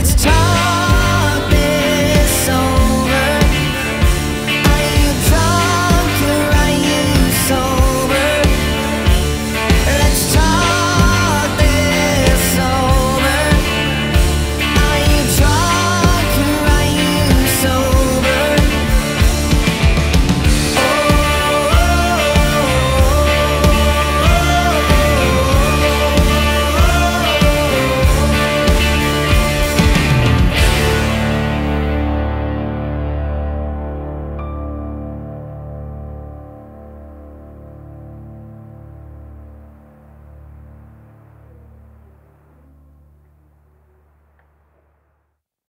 It's time.